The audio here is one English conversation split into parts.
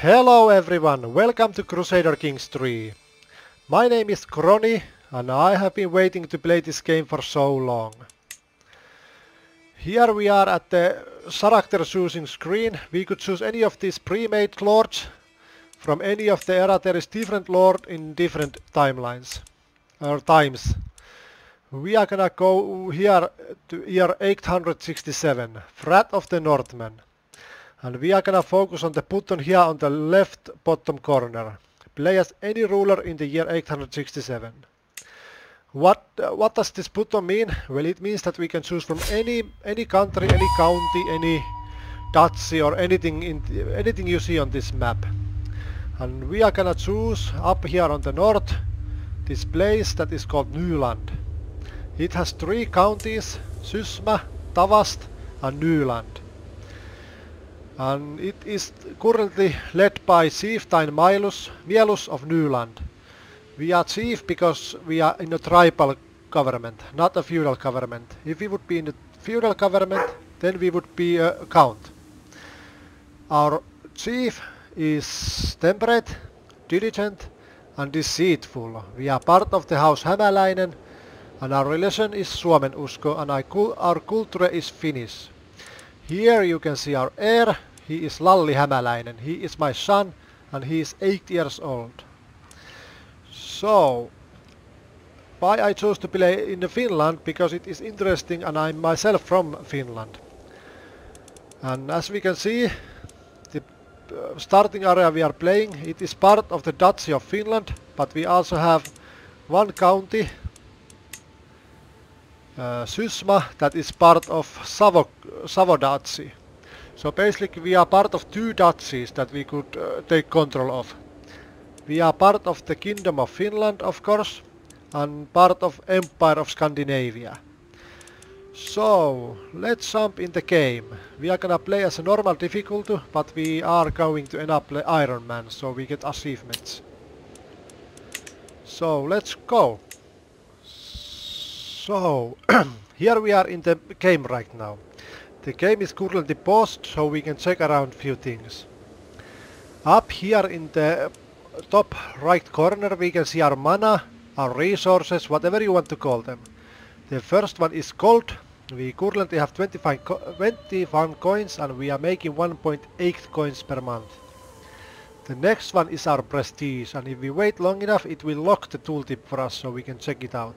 Hello everyone, welcome to Crusader Kings 3. My name is Croni and I have been waiting to play this game for so long. Here we are at the character choosing screen. We could choose any of these pre-made lords. From any of the era there is different lord in different timelines or times. We are gonna go here to year 867, Wrath of the Northmen. And we are gonna focus on the button here on the left bottom corner. Play as any ruler in the year 867. What uh, what does this button mean? Well, it means that we can choose from any any country, any county, any duchy or anything in anything you see on this map. And we are gonna choose up here on the north this place that is called Nyland. It has three counties, Sysma, Tavast and Nyland. And it is currently led by Chief Chieftain Milus, Mielus of Nyland. We are chief because we are in a tribal government, not a feudal government. If we would be in a feudal government, then we would be a count. Our chief is temperate, diligent and deceitful. We are part of the house Hämäläinen and our religion is Suomen usko and our culture is Finnish. Here you can see our heir, he is Lalli Hämäläinen. He is my son and he is 8 years old. So, why I chose to play in Finland? Because it is interesting and I'm myself from Finland. And as we can see, the uh, starting area we are playing, it is part of the Duchy of Finland, but we also have one county, uh, Sysma, that is part of Savo, Savo Duchy. So basically we are part of two duchies that we could uh, take control of. We are part of the Kingdom of Finland, of course, and part of Empire of Scandinavia. So, let's jump in the game. We are gonna play as a normal difficulty, but we are going to end up Iron Man, so we get achievements. So, let's go. So, here we are in the game right now. The game is currently paused, so we can check around few things. Up here in the top right corner we can see our mana, our resources, whatever you want to call them. The first one is gold. We currently have 25 co 21 coins and we are making 1.8 coins per month. The next one is our prestige and if we wait long enough it will lock the tooltip for us so we can check it out.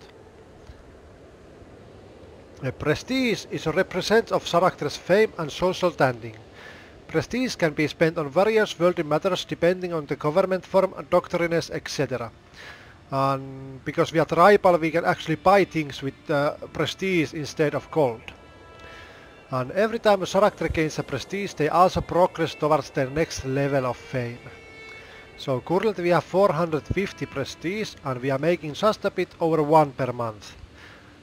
The prestige is a represent of character's fame and social standing. Prestige can be spent on various worldly matters depending on the government form, doctrines, etc. And because we are tribal, we can actually buy things with uh, prestige instead of gold. And every time a character gains a prestige, they also progress towards their next level of fame. So currently we have 450 prestige and we are making just a bit over one per month.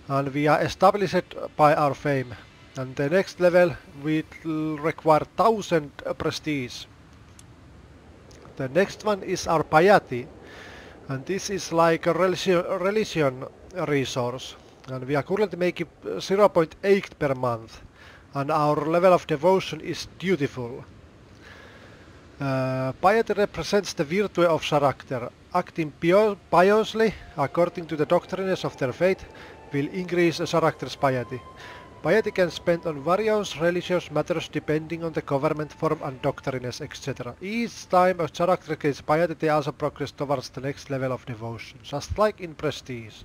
And we are established by our fame and the next level will require 1000 prestige. The next one is our piety. And this is like a religion, religion resource. And we are currently making 0.8 per month. And our level of devotion is dutiful. Uh, piety represents the virtue of character. Acting piously, according to the doctrines of their faith, will increase a character's piety. Piety can spend on various religious matters depending on the government form and doctrines, etc. Each time a character gains piety, they also progress towards the next level of devotion, just like in Prestige.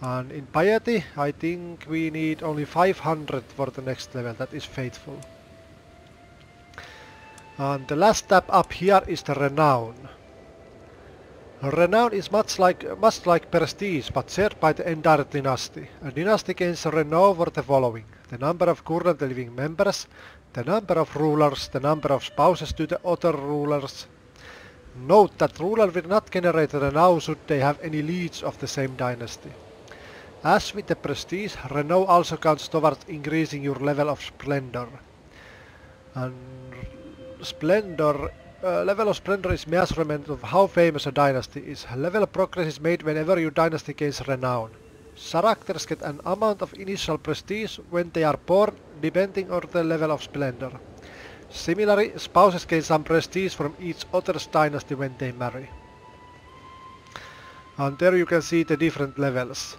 And in piety, I think we need only 500 for the next level, that is faithful. And the last step up here is the renown. Renown is much like much like prestige, but shared by the entire dynasty. A dynasty gains renown for the following. The number of current living members, the number of rulers, the number of spouses to the other rulers. Note that ruler will not generate renown should they have any leads of the same dynasty. As with the prestige, renown also counts towards increasing your level of splendor. And splendor uh, level of splendor is measurement of how famous a dynasty is. Level progress is made whenever your dynasty gains renown. Characters get an amount of initial prestige when they are born, depending on the level of splendor. Similarly, spouses gain some prestige from each other's dynasty when they marry. And there you can see the different levels.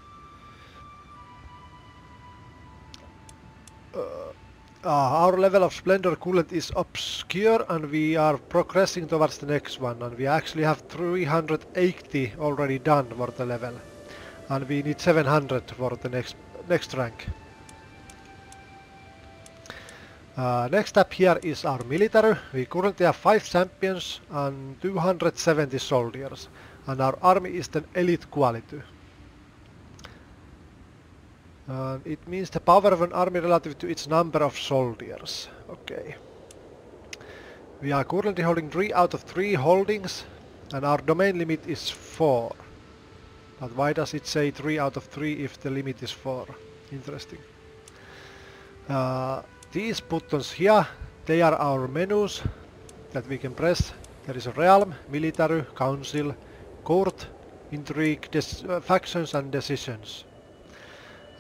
Uh, our level of splendor coolant is obscure and we are progressing towards the next one and we actually have 380 already done for the level and we need 700 for the next next rank. Uh, next up here is our military. We currently have 5 champions and 270 soldiers and our army is the elite quality. Uh, it means the power of an army relative to its number of soldiers. Okay. We are currently holding 3 out of 3 holdings and our domain limit is 4. But why does it say 3 out of 3 if the limit is 4? Interesting. Uh, these buttons here, they are our menus that we can press. There is a realm, military, council, court, intrigue, uh, factions and decisions.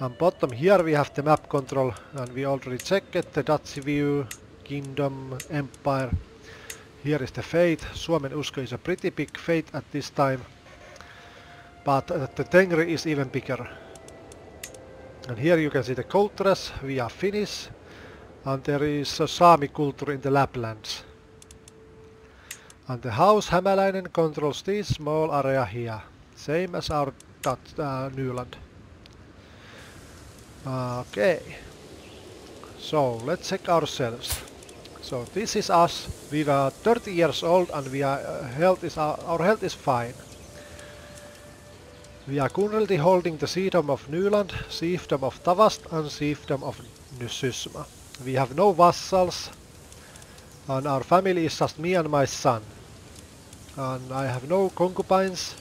And bottom here we have the map control and we already checked it, the Dutch view, kingdom, empire. Here is the fate. Suomen Usko is a pretty big fate at this time. But uh, the Tengri is even bigger. And here you can see the cultures. We are Finnish. And there is a Sami culture in the Laplands. And the house Hämäläinen controls this small area here. Same as our Dutch, uh, Nyland. Okay. So let's check ourselves. So this is us. We are 30 years old and we are uh, health is uh, our health is fine. We are currently holding the Chiefdom of Nyland, Chiefdom of Tavast and Chiefdom of Nysysma. We have no vassals and our family is just me and my son. And I have no concubines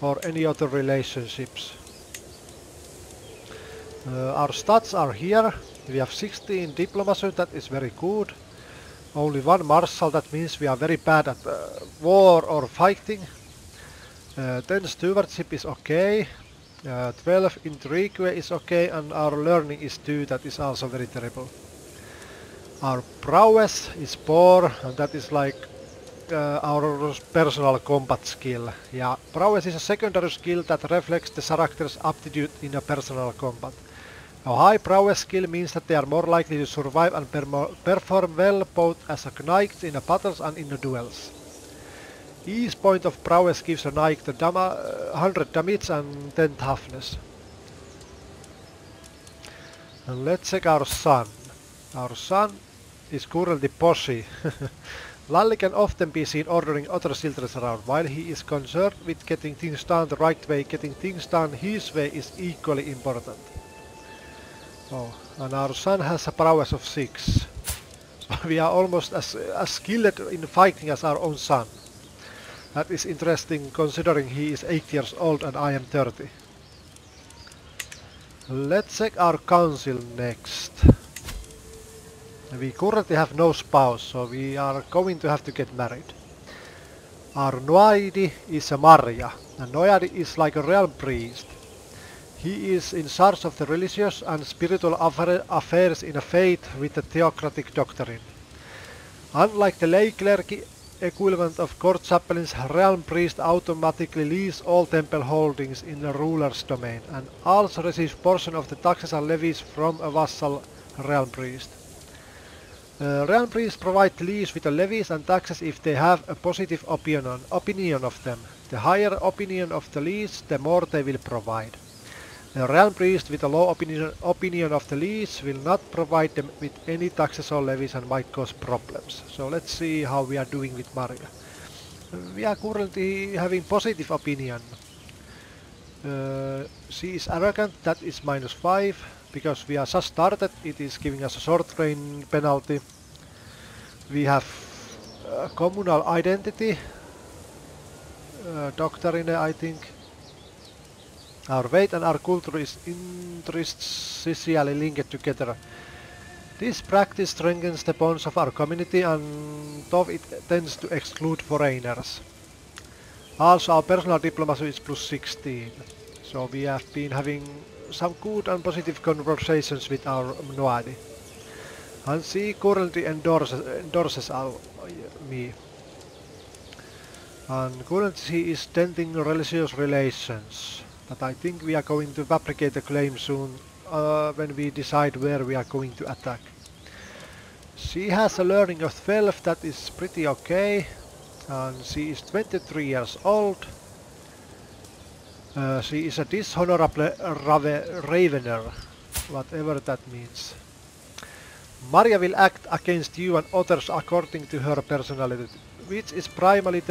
or any other relationships. Uh, our stats are here. We have 16 diplomacy, that is very good. Only one marshal, that means we are very bad at uh, war or fighting. Uh, 10 stewardship is okay. Uh, 12 intrigue is okay and our learning is 2, that is also very terrible. Our prowess is poor and that is like uh, our personal combat skill. Yeah, prowess is a secondary skill that reflects the character's aptitude in a personal combat. A high prowess skill means that they are more likely to survive and perform well both as a knight in battles and in the duels. Each point of prowess gives a knight the dam 100 uh, damage and 10 toughness. And let's check our son. Our son is currently Poshi. Lalli can often be seen ordering other children around. While he is concerned with getting things done the right way, getting things done his way is equally important. Oh, and our son has a prowess of 6. So we are almost as, as skilled in fighting as our own son. That is interesting considering he is 8 years old and I am 30. Let's check our council next. We currently have no spouse, so we are going to have to get married. Our Noaidi is a Marja, and Noaidi is like a real priest. He is in charge of the religious and spiritual affairs in a faith with a theocratic doctrine. Unlike the lay clergy equivalent of court chaplains, realm priest automatically leaves all temple holdings in the ruler's domain and also receives portion of the taxes and levies from a vassal realm priest. Uh, realm priests provide liege with the levies and taxes if they have a positive opinion, opinion of them. The higher opinion of the liege, the more they will provide. The realm priest with a low opinion, opinion of the liege will not provide them with any taxes or levies and might cause problems. So let's see how we are doing with Maria. We are currently having positive opinion. Uh, she is arrogant, that is minus 5. Because we are just started, it is giving us a short reign penalty. We have communal identity, uh, I think. Our weight and our culture is intrinsically linked together. This practice strengthens the bonds of our community and though it tends to exclude foreigners. Also our personal diplomacy is plus 16. So we have been having some good and positive conversations with our Noaidi. And she currently endorses, endorses our, me. And currently she is tending religious relations. But I think we are going to fabricate a claim soon uh, when we decide where we are going to attack. She has a learning of 12 that is pretty okay. And she is 23 years old. Uh, she is a dishonorable ravener, whatever that means. Maria will act against you and others according to her personality, which is primarily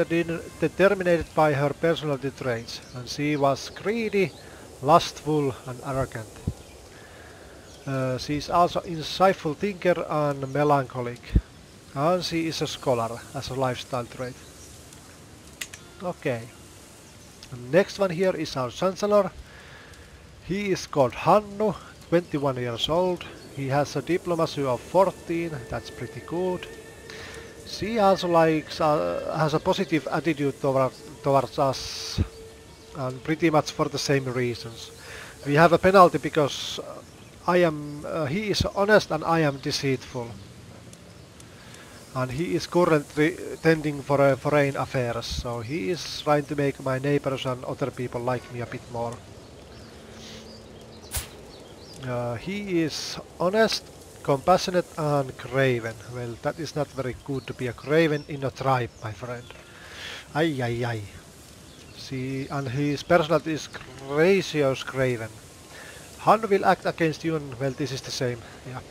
determined by her personality traits, and she was greedy, lustful and arrogant. Uh, she is also insightful thinker and melancholic, and she is a scholar as a lifestyle trait. Okay. next one here is our chancellor. He is called Hannu, 21 years old. He has a diplomacy of 14, that's pretty good. She also likes, uh, has a positive attitude toward, towards us, and pretty much for the same reasons. We have a penalty because I am, uh, he is honest and I am deceitful. And he is currently tending for uh, foreign affairs, so he is trying to make my neighbors and other people like me a bit more. Uh, he is honest, compassionate and craven. Well, that is not very good to be a craven in a tribe, my friend. Ay, ay, ay. See, and his personality is gracious craven. Han will act against you and, well, this is the same, yeah.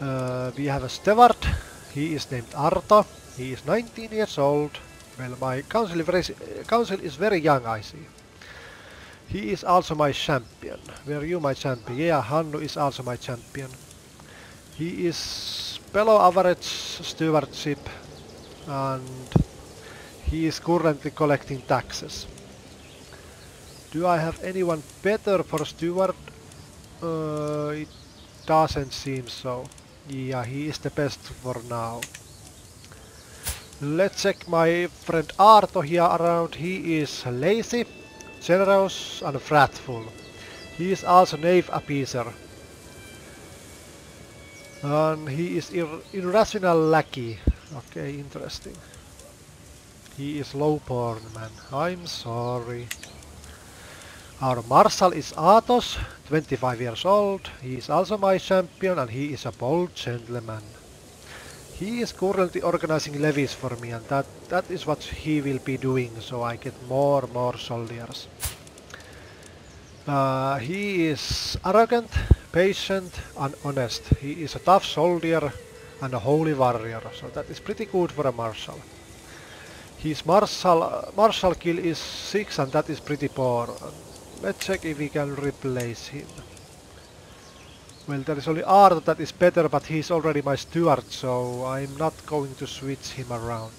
Uh, we have a steward. He is named Arto. He is 19 years old. Well, my council, council is very young, I see. He is also my champion. Were you my champion? Yeah, Hannu is also my champion. He is below average stewardship and he is currently collecting taxes. Do I have anyone better for steward? Uh, it doesn't seem so. Yeah, he is the best for now. Let's check my friend Arto here around. He is lazy generous and wrathful. He is also knave appeaser. And he is ir irrational lackey. Okay, interesting. He is low-born man. I'm sorry. Our marshal is Athos, 25 years old. He is also my champion and he is a bold gentleman. He is currently organizing levies for me and that, that is what he will be doing so I get more more soldiers. Uh, he is arrogant, patient and honest. He is a tough soldier and a holy warrior so that is pretty good for a marshal. His marshal, uh, martial skill is 6 and that is pretty poor. Let's check if we can replace him. Well, there is only Arto that is better, but he's already my steward, so I'm not going to switch him around.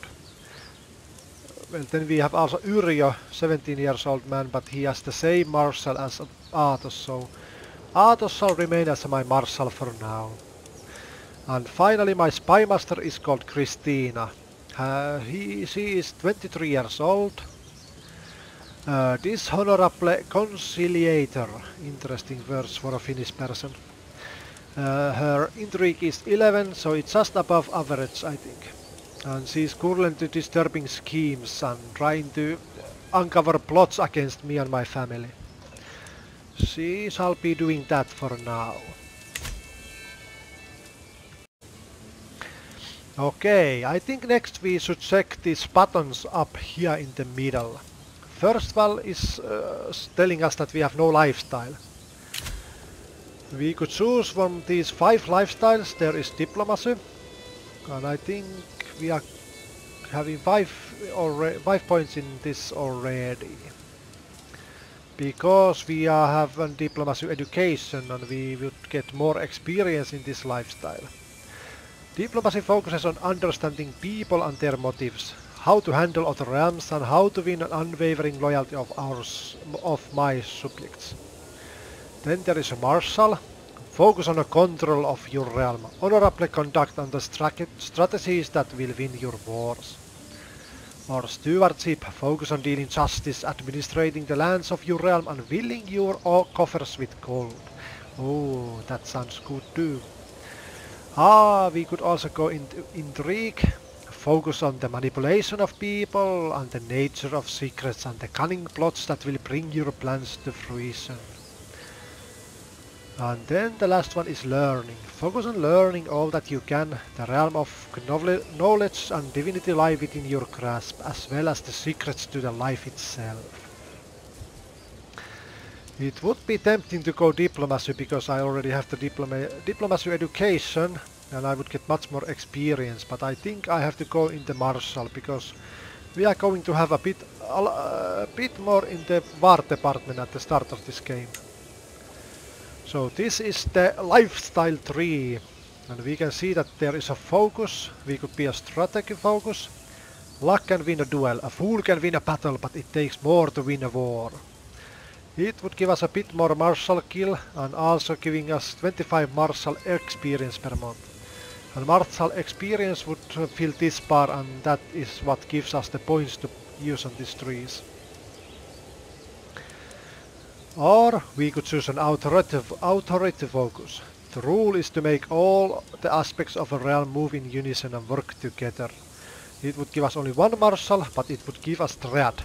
Well, then we have also Yrjö, 17 years old man, but he has the same marshal as Athos, so Athos shall remain as my marshal for now. And finally my spymaster is called Christina. Uh, he, she is 23 years old. Uh, dishonorable conciliator. Interesting words for a Finnish person. Uh, her intrigue is 11, so it's just above average, I think. And she's currently disturbing schemes and trying to uncover plots against me and my family. She shall be doing that for now. Okay, I think next we should check these buttons up here in the middle. First one is uh, telling us that we have no lifestyle. We could choose from these five lifestyles. There is diplomacy, and I think we are having five already five points in this already. Because we are have a diplomacy education and we would get more experience in this lifestyle. Diplomacy focuses on understanding people and their motives, how to handle other realms and how to win an unwavering loyalty of ours of my subjects. Then there is a marshal. Focus on the control of your realm. Honorably conduct on the strategies that will win your wars. Or stewardship, focus on dealing justice, administrating the lands of your realm and filling your coffers with gold. Oh, that sounds good too. Ah, we could also go into intrigue, focus on the manipulation of people and the nature of secrets and the cunning plots that will bring your plans to fruition. And then the last one is learning. Focus on learning all that you can. The realm of knowledge and divinity lie within your grasp, as well as the secrets to the life itself. It would be tempting to go diplomacy because I already have the diploma diplomacy education and I would get much more experience, but I think I have to go in the martial because we are going to have a bit, a bit more in the war department at the start of this game. So this is the lifestyle tree and we can see that there is a focus, we could be a strategy focus. Luck can win a duel, a fool can win a battle but it takes more to win a war. It would give us a bit more martial skill and also giving us 25 martial experience per month. And martial experience would fill this bar and that is what gives us the points to use on these trees. Or we could choose an authority focus. The rule is to make all the aspects of a realm move in unison and work together. It would give us only one martial, but it would give us Dread.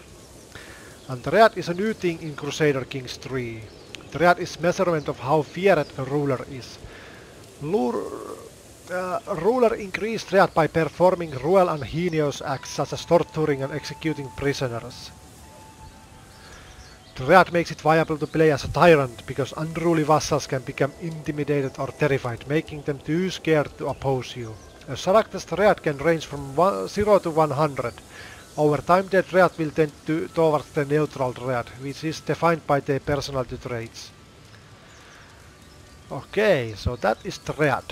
And Dread is a new thing in Crusader Kings 3. Dread is measurement of how feared a ruler is. Lure, uh, ruler increased Dread by performing cruel and heinous acts such as torturing and executing prisoners. Dread makes it viable to play as a tyrant, because unruly vassals can become intimidated or terrified, making them too scared to oppose you. A character's Dread can range from one, 0 to 100. Over time the Dread will tend to, towards the neutral Dread, which is defined by their personality traits. Okay, so that is Dread.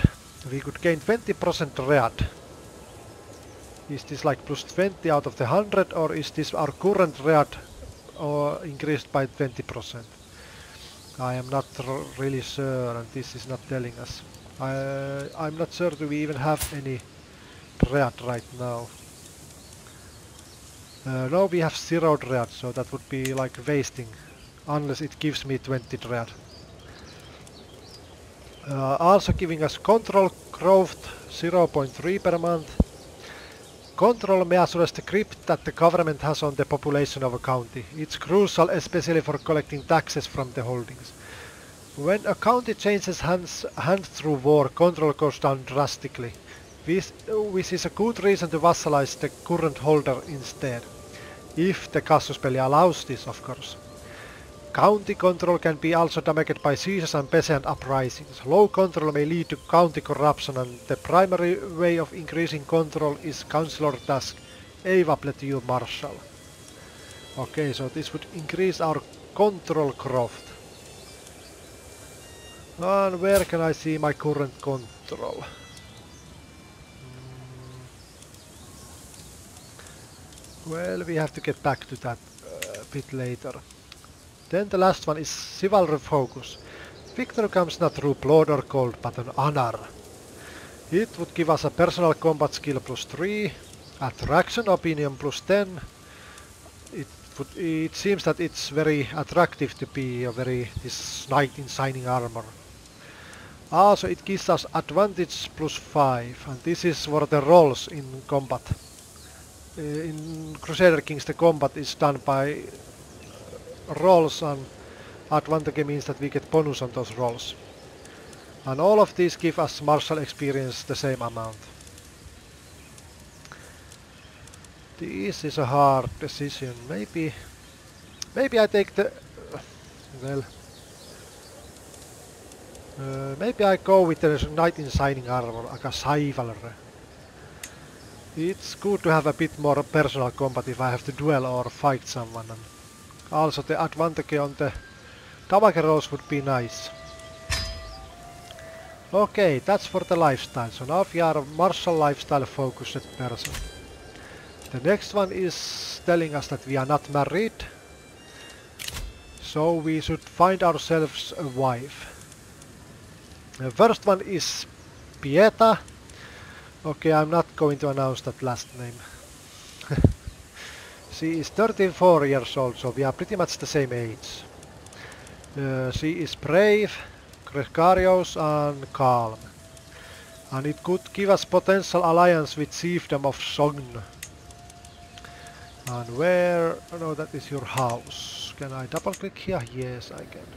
We could gain 20% Dread. Is this like plus 20 out of the 100 or is this our current Dread or increased by 20%. I am not really sure and this is not telling us. I, I'm not sure do we even have any dread right now. Uh, now we have zero dread, so that would be like wasting, unless it gives me 20 dread. Uh, also giving us control growth 0.3 per month, Control measures the grip that the government has on the population of a county. It's crucial especially for collecting taxes from the holdings. When a county changes hands, hands through war, control goes down drastically, this, which is a good reason to vassalize the current holder instead. If the casus belli allows this, of course. County control can be also damaged by seizures and peasant uprisings. Low control may lead to county corruption and the primary way of increasing control is councillor task, Eva Pletieu Marshal. Okay, so this would increase our control craft. And where can I see my current control? Hmm. Well, we have to get back to that a uh, bit later. Then the last one is Chivalry Focus. Victory comes not through blood or gold, but an honor. It would give us a personal combat skill plus 3, attraction opinion plus 10. It, would, it seems that it's very attractive to be a very this knight in shining armor. Also it gives us advantage plus 5 and this is for the rolls in combat. Uh, in Crusader Kings the combat is done by rolls and advantage means that we get bonus on those rolls. And all of these give us martial experience the same amount. This is a hard decision. Maybe, maybe I take the, well, uh, maybe I go with the knight in shining armor, aka Saivalre. It's good to have a bit more personal combat if I have to duel or fight someone. Also the advantage on the damage rolls would be nice. Okay, that's for the lifestyle. So now we are a martial lifestyle focused person. The next one is telling us that we are not married. So we should find ourselves a wife. The first one is Pieta. Okay, I'm not going to announce that last name. She is 34 years old, so we are pretty much the same age. Uh, she is brave, gregarious and calm. And it could give us potential alliance with Chiefdom of Sogn. And where... Oh no, that is your house. Can I double click here? Yes, I can.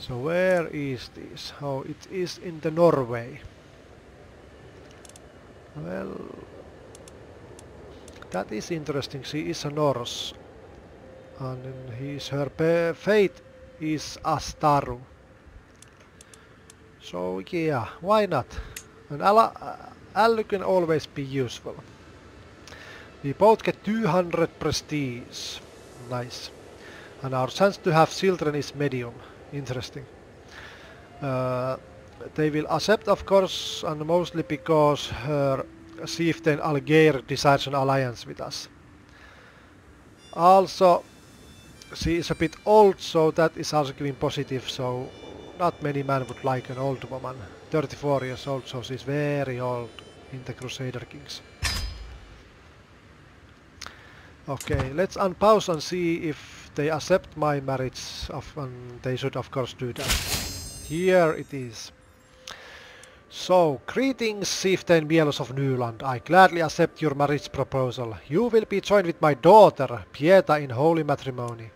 So where is this? Oh, it is in the Norway. Well... That is interesting. She is a Norse. And his, her fate is Ásatrú. So yeah, why not? And Ally can always be useful. We both get 200 prestige. Nice. And our chance to have children is medium. Interesting. Uh, they will accept of course and mostly because her chieftain Algeir decides an alliance with us. Also she is a bit old so that is also giving positive so not many men would like an old woman. 34 years old, so she's very old in the Crusader Kings. Okay, let's unpause and see if they accept my marriage, of, and they should of course do that. Here it is. So, greetings Chieftain Mielus of Nyland. I gladly accept your marriage proposal. You will be joined with my daughter, Pieta, in holy matrimony.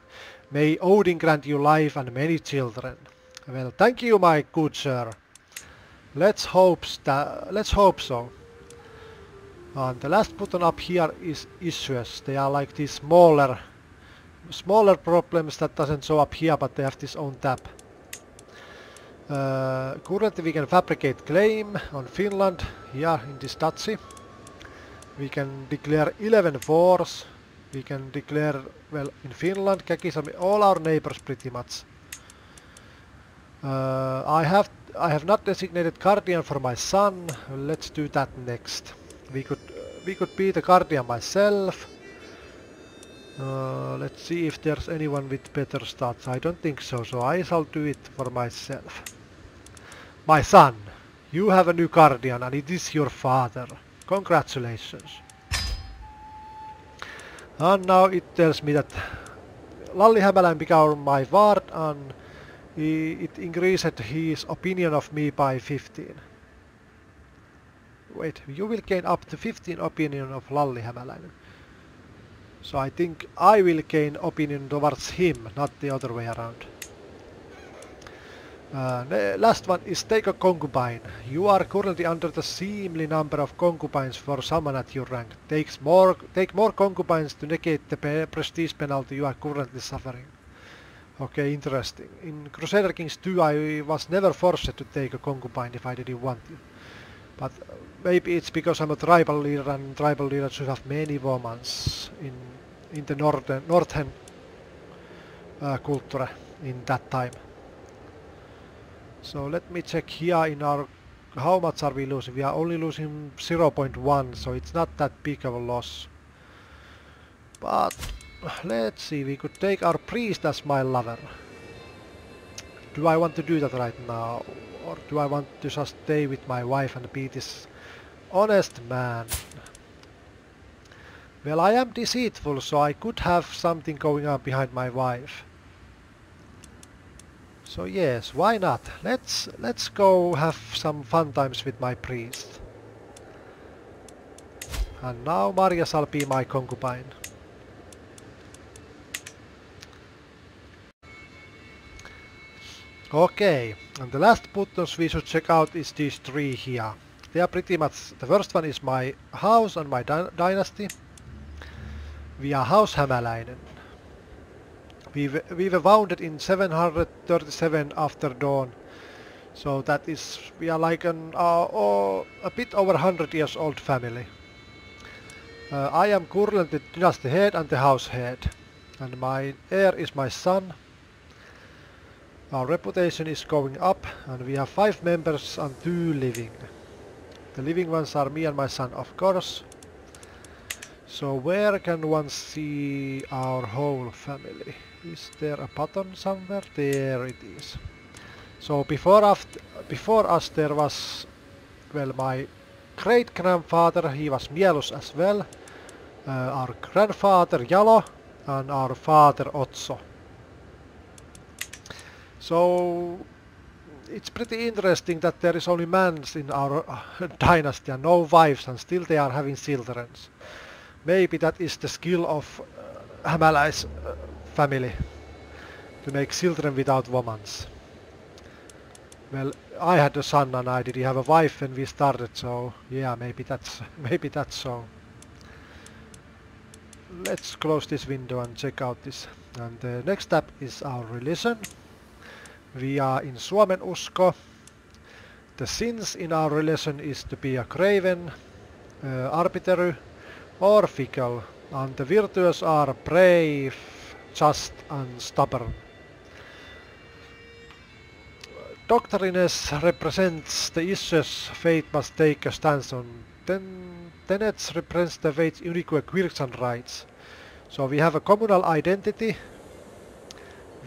May Odin grant you life and many children. Well, thank you, my good sir. Let's hope let's hope so. And the last button up here is issues. They are like these smaller smaller problems that doesn't show up here, but they have this own tab. Uh, currently we can fabricate claim on Finland here in this duchy. We can declare 11 wars. We can declare, well, in Finland, Käkisalmi, all our neighbors pretty much. Uh, I have I have not designated guardian for my son. Let's do that next. We could we could be the guardian myself. Uh, let's see if there's anyone with better stats. I don't think so, so I shall do it for myself. My son, you have a new guardian and it is your father. Congratulations. And now it tells me that Lalli Hämäläinen became my ward and he, it increased his opinion of me by 15. Wait, you will gain up to 15 opinion of Lalli Hämäläinen. So I think I will gain opinion towards him, not the other way around. Uh, last one is take a concubine. You are currently under the seemly number of concubines for someone at your rank. Takes more, take more concubines to negate the prestige penalty you are currently suffering. Okay, interesting. In Crusader Kings 2 I was never forced to take a concubine if I didn't want to. But maybe it's because I'm a tribal leader and tribal leaders should have many women in in the northern northern uh, culture in that time. So let me check here in our how much are we losing? We are only losing 0.1 so it's not that big of a loss. But let's see, we could take our priest as my lover. Do I want to do that right now? Or do I want to just stay with my wife and be this honest man? Well, I am deceitful, so I could have something going on behind my wife. So yes, why not? Let's let's go have some fun times with my priest. And now Maria shall be my concubine. Okay, and the last buttons we should check out is these three here. They are pretty much, the first one is my house and my dy dynasty. House Hämäläinen. We, we were founded in 737 after dawn. So that is, we are like an, uh, oh, a bit over 100 years old family. Uh, I am currently dynasty head and the house head. And my heir is my son, our reputation is going up and we have five members and two living. The living ones are me and my son of course. So where can one see our whole family? Is there a button somewhere? There it is. So before, after, before us there was, well my great grandfather, he was Mielus as well. uh, our grandfather Jalo and our father Otso. So it's pretty interesting that there is only men in our uh, dynasty and no wives and still they are having children. Maybe that is the skill of uh, Hämäläis uh, family to make children without women. Well, I had a son and I didn't have a wife when we started, so yeah, maybe that's maybe that's so. Let's close this window and check out this. And the next step is our religion. We are in Suomen usko. The sins in our religion is to be a craven, uh, arbitrary, or fickle, and the virtues are brave, just, and stubborn. Doctrines represents the issues faith must take a stance on. Then tenets represents the faith's unique quirks and rights. So we have a communal identity.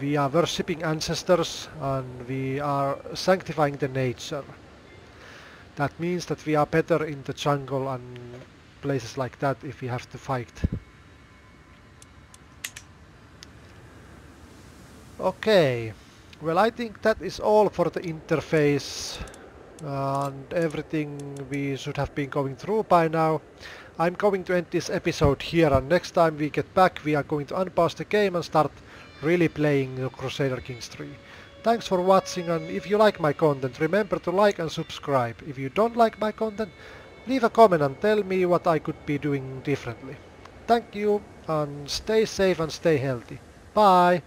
We are worshipping ancestors and we are sanctifying the nature. That means that we are better in the jungle and places like that if we have to fight. Okay. Well, I think that is all for the interface and everything we should have been going through by now. I'm going to end this episode here and next time we get back we are going to unpause the game and start really playing Crusader Kings 3. Thanks for watching and if you like my content remember to like and subscribe. If you don't like my content leave a comment and tell me what I could be doing differently. Thank you and stay safe and stay healthy. Bye!